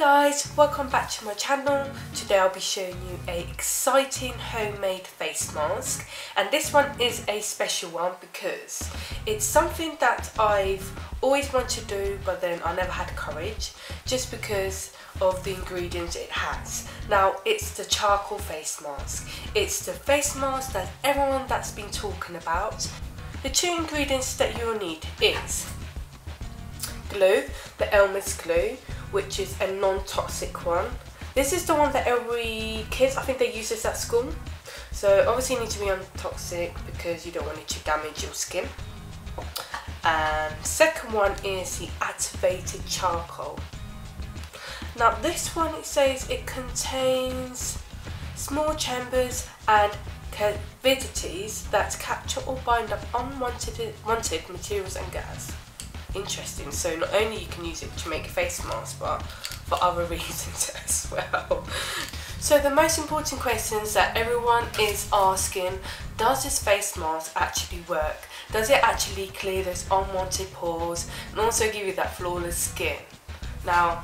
guys, welcome back to my channel. Today I'll be showing you a exciting homemade face mask and this one is a special one because it's something that I've always wanted to do but then I never had courage just because of the ingredients it has. Now it's the charcoal face mask. It's the face mask that everyone that's been talking about. The two ingredients that you'll need is glue, the Elmer's glue which is a non-toxic one. This is the one that every kids, I think they use this at school. So obviously you need to be non-toxic because you don't want it to damage your skin. And second one is the activated charcoal. Now this one it says it contains small chambers and cavities that capture or bind up unwanted wanted materials and gas interesting. So not only you can use it to make a face mask, but for other reasons as well. So the most important questions that everyone is asking, does this face mask actually work? Does it actually clear those unwanted pores and also give you that flawless skin? Now,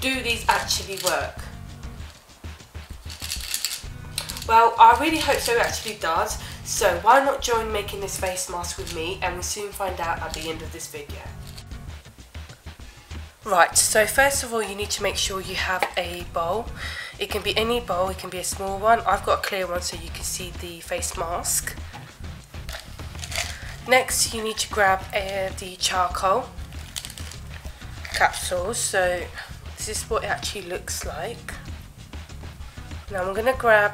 do these actually work? Well, I really hope so it actually does. So why not join making this face mask with me and we'll soon find out at the end of this video. Right, so first of all you need to make sure you have a bowl. It can be any bowl, it can be a small one. I've got a clear one so you can see the face mask. Next you need to grab uh, the charcoal capsules. So this is what it actually looks like. Now I'm going to grab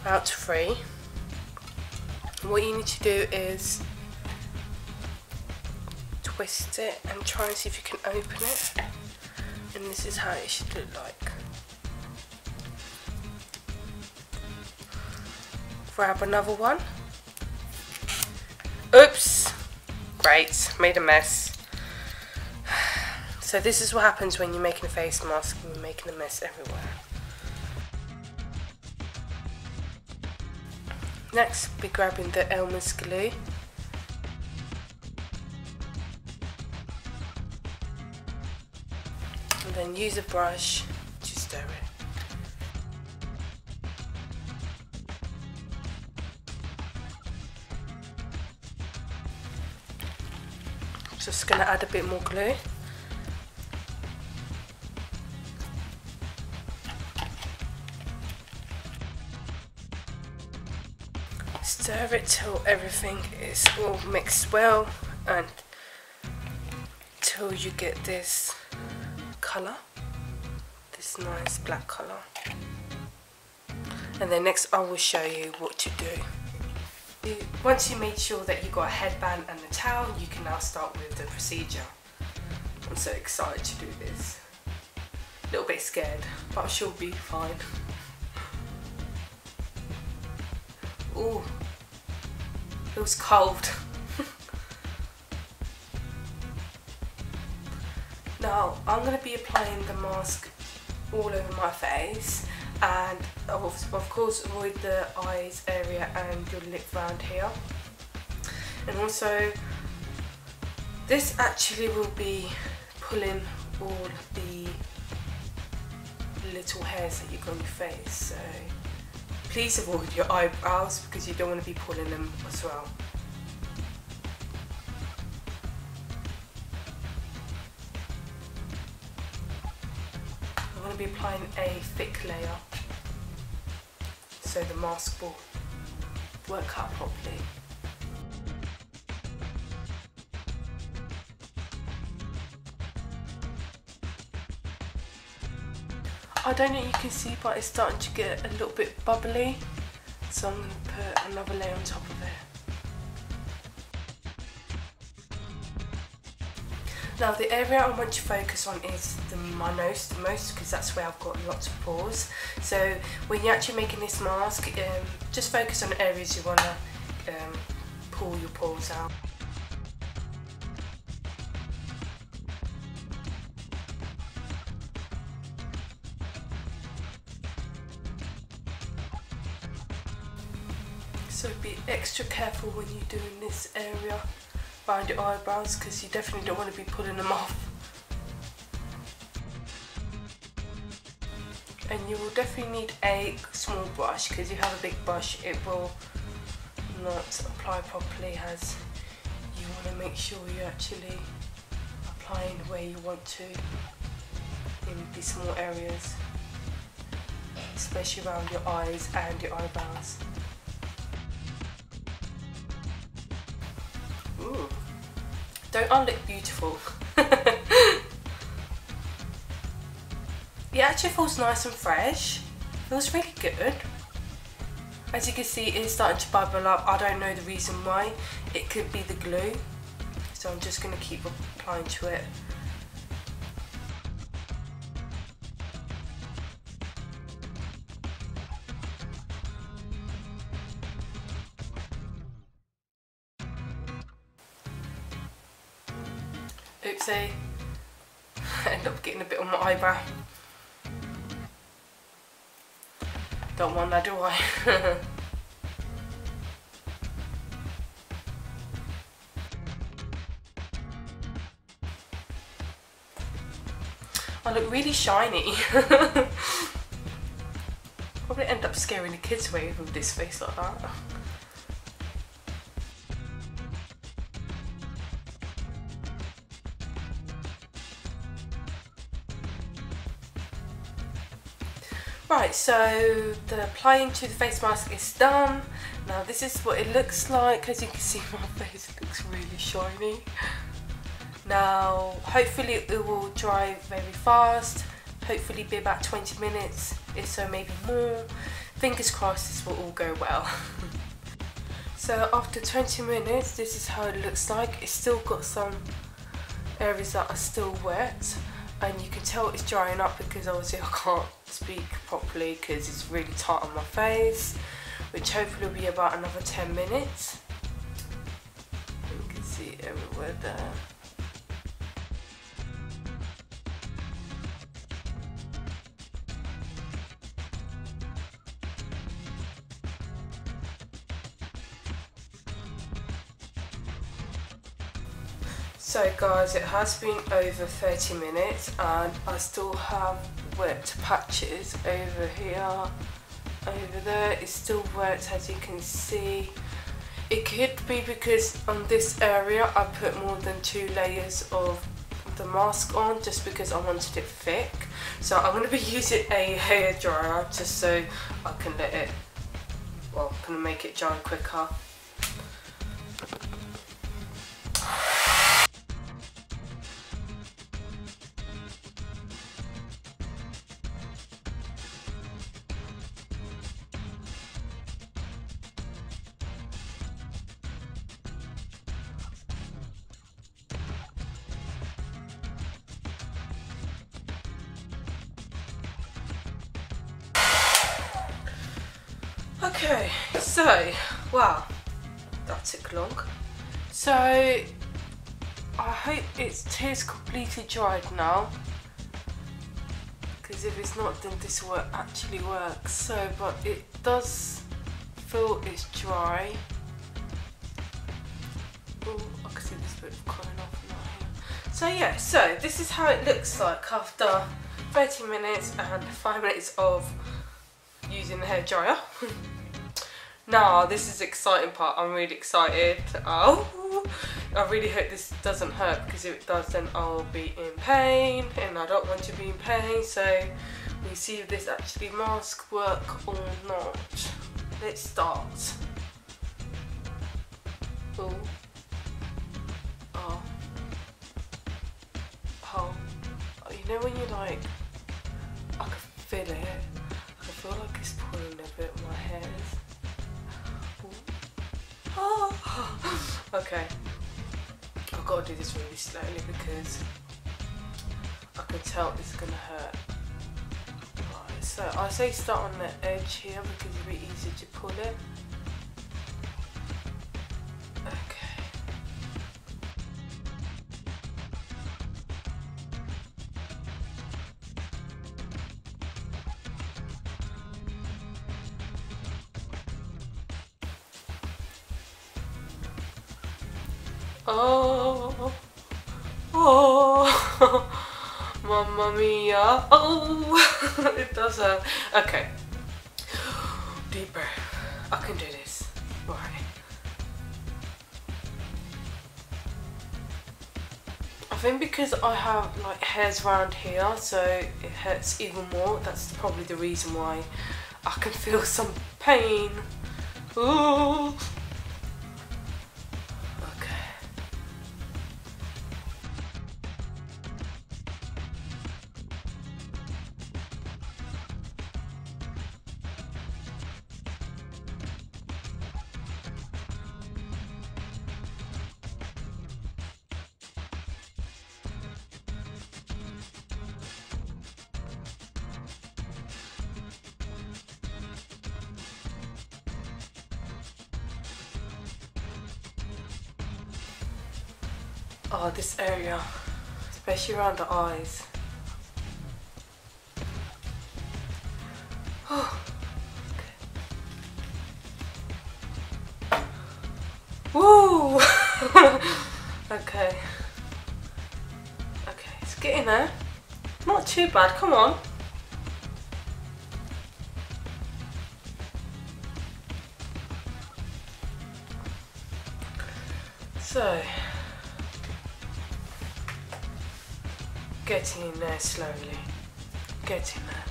about three. What you need to do is twist it and try and see if you can open it. And this is how it should look like. Grab another one. Oops! Great, made a mess. So this is what happens when you're making a face mask and you're making a mess everywhere. Next, be grabbing the Elmer's glue. and then use a brush to stir it. Just going to add a bit more glue. Stir it till everything is all mixed well and till you get this colour this nice black colour. And then next I will show you what to do. Once you made sure that you got a headband and a towel you can now start with the procedure. I'm so excited to do this. A little bit scared but should be fine. Oh, it was cold. Now I'm going to be applying the mask all over my face and of, course avoid the eyes area and your lip round here. And also this actually will be pulling all the little hairs that you've got on your face so please avoid your eyebrows because you don't want to be pulling them as well I'm going to be applying a thick layer so the mask will work out properly. I don't know if you can see but it's starting to get a little bit bubbly so I'm going to put another layer on top of it. Now the area I want to focus on is the, my nose the most because that's where I've got lots of pores. So when you're actually making this mask, um, just focus on areas you want to um, pull your pores out. Extra careful when you're doing this area around your eyebrows because you definitely don't want to be pulling them off. and you will definitely need a small brush because you have a big brush it will not apply properly as you want to make sure you're actually applying where you want to in these small areas especially around your eyes and your eyebrows don't I look beautiful It actually feels nice and fresh. Feels really good. As you can see, it's starting to bubble up. I don't know the reason why. It could be the glue. So I'm just going to keep applying to it. Don't want that, do I? I look really shiny. Probably end up scaring the kids away with this face like that. So the applying to the face mask is done. Now this is what it looks like. As you can see, my face looks really shiny. Now, hopefully it will dry very fast. Hopefully be about 20 minutes, if so maybe more. Fingers crossed this will all go well. so after 20 minutes, this is how it looks like. It's still got some areas that are still wet and you can tell it's drying up because obviously I can't speak properly because it's really tight on my face which hopefully will be about another 10 minutes. You can see everywhere there So guys, it has been over 30 minutes and I still have wet patches over here, over there. It's still wet as you can see. It could be because on this area I put more than two layers of the mask on just because I wanted it thick. So I'm going to be using a hair dryer just so I can let it, well, can make it dry quicker. Okay, so, wow, that took long. So, I hope it's tis completely dried now. Because if it's not, then this will actually work. So, but it does feel it's dry. Oh, I can see this bit coming off now. So yeah, so this is how it looks like after 30 minutes and 5 minutes of using the hair Now, this is exciting part. I'm really excited. Oh, I really hope this doesn't hurt because if it does, then I'll be in pain and I don't want to be in pain. So we'll see if this actually mask work or not. Let's start. Oh. Oh. Oh. You know when you like, I can feel it. I feel like it's pulling a bit my hairs. okay. I've got to do this really slowly because I can tell it's going to hurt. Right, so I say start on the edge here because it'll be easier to pull it. Oh, oh, Mamma mia. Oh, it does hurt. Okay. Deep breath. I can do this. Right. I think because I have like hairs around here so it hurts even more. That's probably the reason why I can feel some pain. Ooh. Oh, this area, especially around the eyes. Oh. Woo! okay. Okay, it's getting there. Not too bad, come on. Getting in there slowly. Getting there.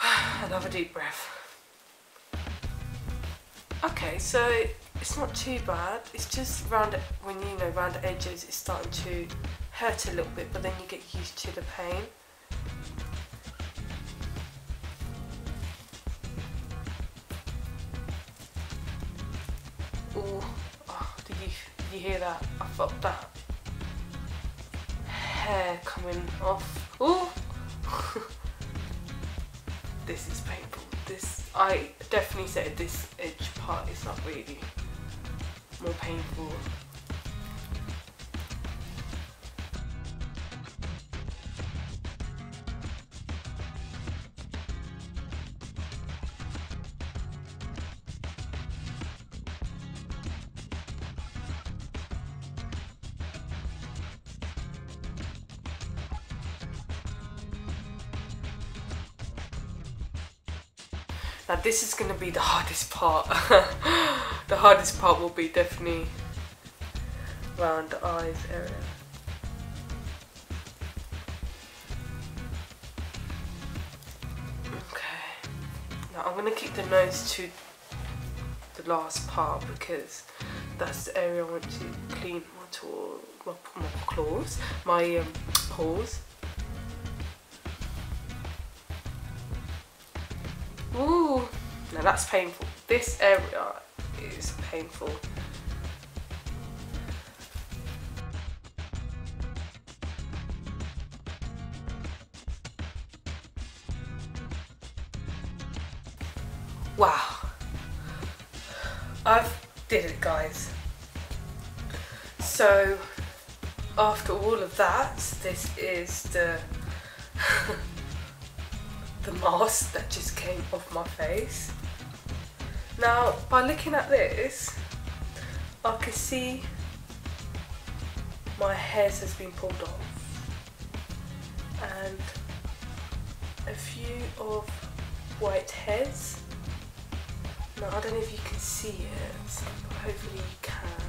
Another deep breath. Okay, so it's not too bad. It's just round when you know round the edges, it's starting to hurt a little bit, but then you get used to the pain. Ooh, oh, did you, did you hear that? I felt that hair coming off. Ooh! this is painful. This, I definitely said this edge part is not really more painful Now this is going to be the hardest part. the hardest part will be definitely around the eyes area. Okay. Now I'm going to keep the nose to the last part because that's the area I want to clean my, my, my claws, my um, paws. Now that's painful. This area is painful. Wow. I've did it guys. So after all of that, this is the the mask that just came off my face. Now, by looking at this, I can see my hairs has been pulled off and a few of white hairs. Now, I don't know if you can see it, but hopefully you can.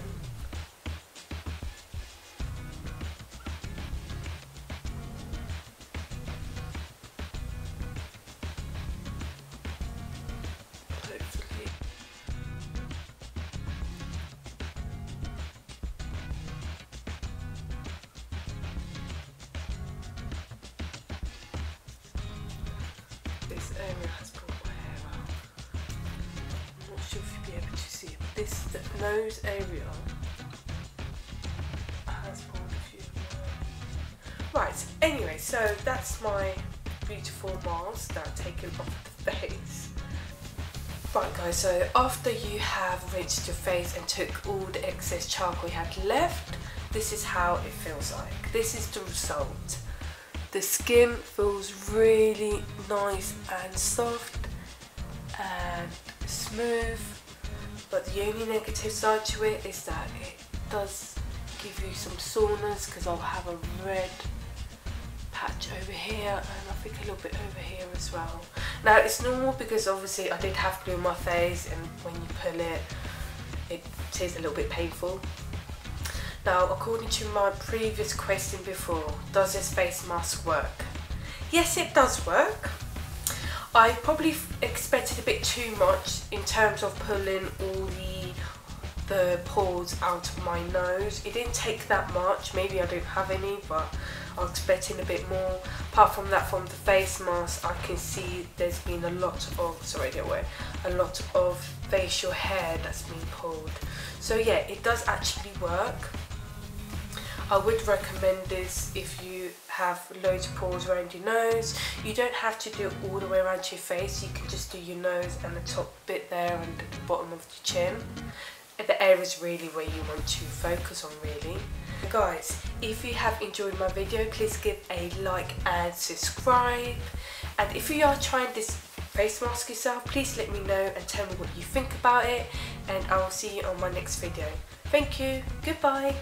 This nose area has Right, anyway, so that's my beautiful mask that I've taken off the face. Right guys, so after you have rinsed your face and took all the excess charcoal you had left, this is how it feels like. This is the result. the skin feels really nice and soft and smooth but the only negative side to it is that it does give you some soreness because I'll have a red patch over here and I think a little bit over here as well. Now it's normal because obviously I did have glue on my face and when you pull it, it is a little bit painful. Now according to my previous question before, does this face mask work? Yes it does work. I probably expected a bit too much in terms of pulling all the the pores out of my nose. It didn't take that much, maybe I don't have any, but I was expecting a bit more. Apart from that, from the face mask, I can see there's been a lot of, sorry, don't worry, a lot of facial hair that's been pulled. So yeah, it does actually work. I would recommend this if you have loads of pores around your nose. You don't have to do it all the way around your face. You can just do your nose and the top bit there and the bottom of the chin the areas really where you want to focus on really. Guys, if you have enjoyed my video, please give a like and subscribe. And if you are trying this face mask yourself, please let me know and tell me what you think about it. And I will see you on my next video. Thank you. Goodbye.